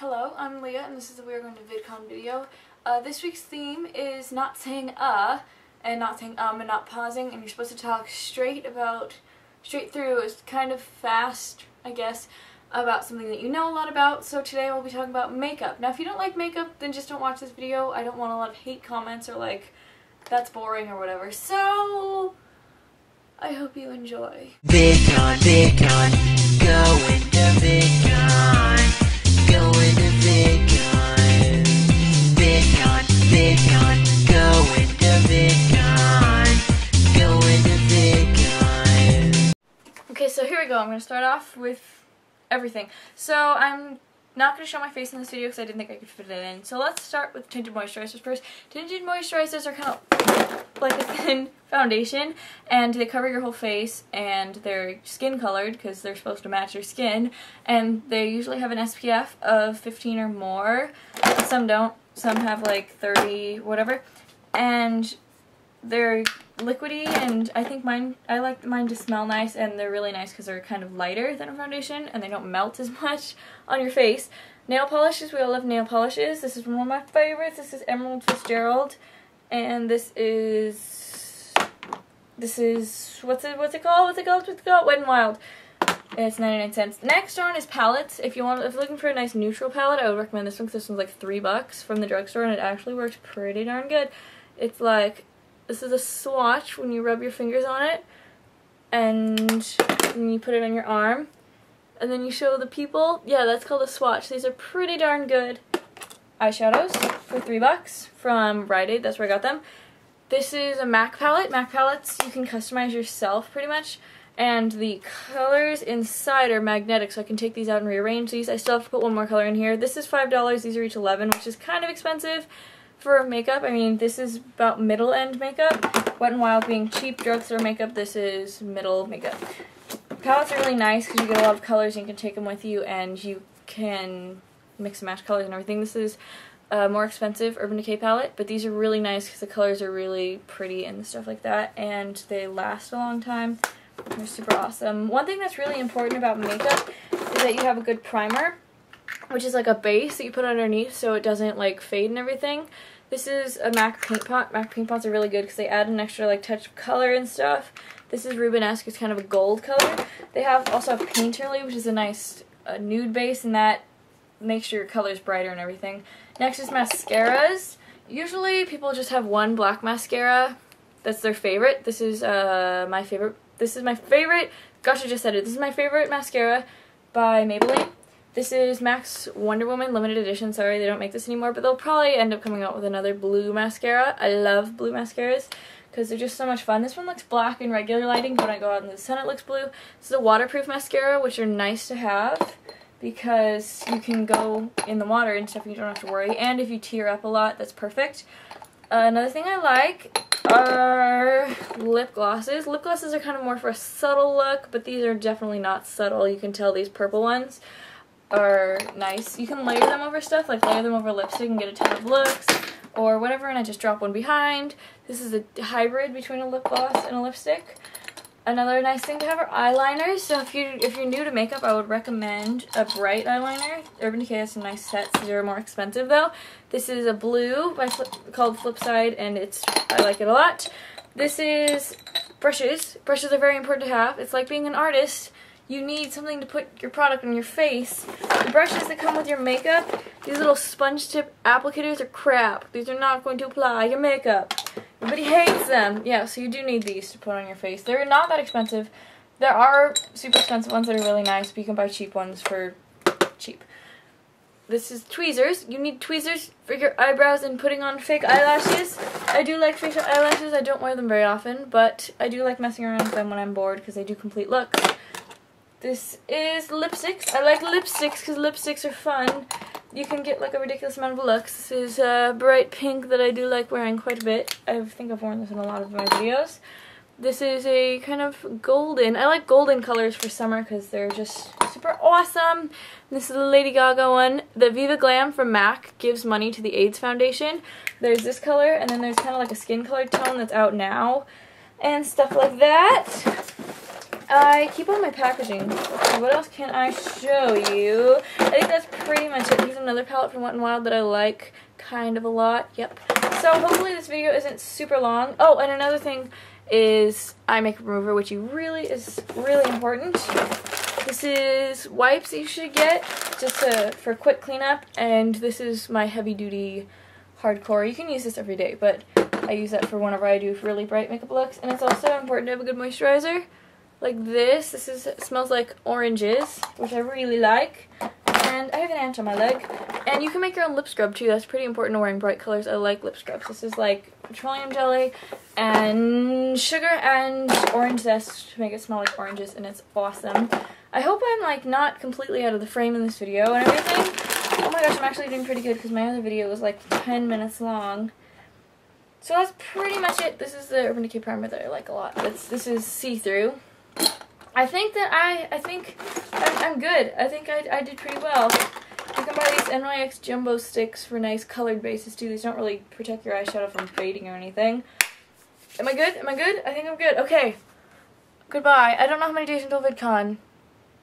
Hello, I'm Leah and this is the We Are Going to VidCon video. Uh, this week's theme is not saying uh and not saying um and not pausing and you're supposed to talk straight about, straight through, it's kind of fast, I guess, about something that you know a lot about. So today we'll be talking about makeup. Now if you don't like makeup, then just don't watch this video. I don't want a lot of hate comments or like, that's boring or whatever. So, I hope you enjoy. VidCon, VidCon, going to VidCon, so here we go. I'm going to start off with everything. So I'm not going to show my face in this video because I didn't think I could fit it in. So let's start with tinted moisturizers first. Tinted moisturizers are kind of like a thin foundation and they cover your whole face and they're skin colored because they're supposed to match your skin and they usually have an SPF of 15 or more. Some don't. Some have like 30, whatever. And they're liquidy and I think mine, I like mine to smell nice and they're really nice because they're kind of lighter than a foundation and they don't melt as much on your face. Nail polishes, we all love nail polishes. This is one of my favorites. This is Emerald Fitzgerald and this is, this is, what's it, what's it called, what's it called, what's it called, Wet n Wild. It's 99 cents. Next one is palettes. If you want, if you're looking for a nice neutral palette, I would recommend this one because this one's like three bucks from the drugstore and it actually works pretty darn good. It's like this is a swatch when you rub your fingers on it and then you put it on your arm and then you show the people. Yeah, that's called a swatch. These are pretty darn good eyeshadows for three bucks from Rite Aid. That's where I got them. This is a MAC palette. MAC palettes you can customize yourself pretty much. And the colors inside are magnetic, so I can take these out and rearrange these. I still have to put one more color in here. This is $5. These are each 11 which is kind of expensive for makeup. I mean, this is about middle-end makeup. Wet n Wild being cheap drugstore makeup, this is middle makeup. Palettes are really nice because you get a lot of colors and you can take them with you and you can mix and match colors and everything. This is a more expensive Urban Decay palette, but these are really nice because the colors are really pretty and stuff like that, and they last a long time. They're super awesome. One thing that's really important about makeup is that you have a good primer, which is like a base that you put underneath so it doesn't like fade and everything. This is a MAC paint pot. MAC paint pots are really good because they add an extra like touch of color and stuff. This is Rubenesque. It's kind of a gold color. They have also have Painterly, which is a nice uh, nude base, and that makes your colors brighter and everything. Next is mascaras. Usually people just have one black mascara. That's their favorite. This is uh, my favorite. This is my favorite. Gosh, I just said it. This is my favorite mascara by Maybelline. This is MAC's Wonder Woman limited edition. Sorry, they don't make this anymore, but they'll probably end up coming out with another blue mascara. I love blue mascaras because they're just so much fun. This one looks black in regular lighting, but when I go out in the sun it looks blue. This is a waterproof mascara, which are nice to have because you can go in the water and stuff and you don't have to worry. And if you tear up a lot, that's perfect. Uh, another thing I like are lip glosses. Lip glosses are kind of more for a subtle look, but these are definitely not subtle. You can tell these purple ones are nice. You can layer them over stuff, like layer them over lipstick and get a ton of looks or whatever, and I just drop one behind. This is a hybrid between a lip gloss and a lipstick. Another nice thing to have are eyeliners. So if you if you're new to makeup, I would recommend a bright eyeliner. Urban Decay has some nice sets. These are more expensive though. This is a blue by Flip, called Flipside, and it's I like it a lot. This is brushes. Brushes are very important to have. It's like being an artist you need something to put your product on your face. The brushes that come with your makeup, these little sponge tip applicators are crap. These are not going to apply your makeup. Everybody hates them. Yeah, so you do need these to put on your face. They're not that expensive. There are super expensive ones that are really nice, but you can buy cheap ones for cheap. This is tweezers. You need tweezers for your eyebrows and putting on fake eyelashes. I do like facial eyelashes. I don't wear them very often, but I do like messing around with them when I'm bored because they do complete looks. This is lipsticks. I like lipsticks because lipsticks are fun. You can get like a ridiculous amount of looks. This is uh, bright pink that I do like wearing quite a bit. I think I've worn this in a lot of my videos. This is a kind of golden. I like golden colors for summer because they're just super awesome. This is the Lady Gaga one. The Viva Glam from MAC gives money to the AIDS Foundation. There's this color and then there's kind of like a skin color tone that's out now and stuff like that. I keep on my packaging. what else can I show you? I think that's pretty much it. Are another palette from Wet n Wild that I like kind of a lot. Yep. So hopefully this video isn't super long. Oh, and another thing is eye makeup remover, which you really is really important. This is wipes you should get just to, for quick cleanup, and this is my heavy duty hardcore. You can use this every day, but I use that for whenever I do really bright makeup looks. And it's also important to have a good moisturizer like this. This is smells like oranges, which I really like. And I have an ant on my leg. And you can make your own lip scrub too. That's pretty important to wearing bright colors. I like lip scrubs. This is like petroleum jelly and sugar and orange zest to make it smell like oranges and it's awesome. I hope I'm like not completely out of the frame in this video and everything. Oh my gosh, I'm actually doing pretty good because my other video was like 10 minutes long. So that's pretty much it. This is the Urban Decay primer that I like a lot. It's, this is see-through. I think that I, I think I'm, good. I think I, I did pretty well. You can buy these NYX Jumbo Sticks for nice colored bases too. These don't really protect your eyeshadow from fading or anything. Am I good? Am I good? I think I'm good. Okay. Goodbye. I don't know how many days until VidCon.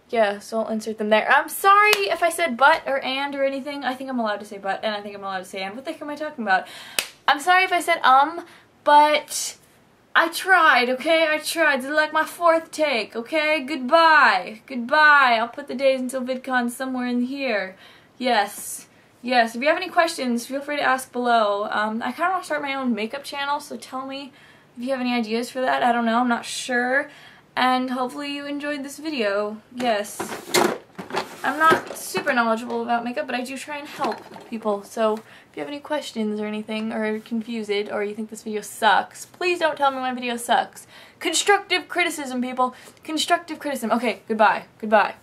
Yeah, so I'll insert them there. I'm sorry if I said but or and or anything. I think I'm allowed to say but and I think I'm allowed to say and. What the heck am I talking about? I'm sorry if I said um, but I tried, okay? I tried. This is like my fourth take, okay? Goodbye. Goodbye. I'll put the days until VidCon somewhere in here. Yes. Yes. If you have any questions, feel free to ask below. Um, I kind of want to start my own makeup channel, so tell me if you have any ideas for that. I don't know. I'm not sure. And hopefully you enjoyed this video. Yes. I'm not super knowledgeable about makeup, but I do try and help people. So if you have any questions or anything, or confused, or you think this video sucks, please don't tell me my video sucks. Constructive criticism, people. Constructive criticism. Okay, goodbye. Goodbye.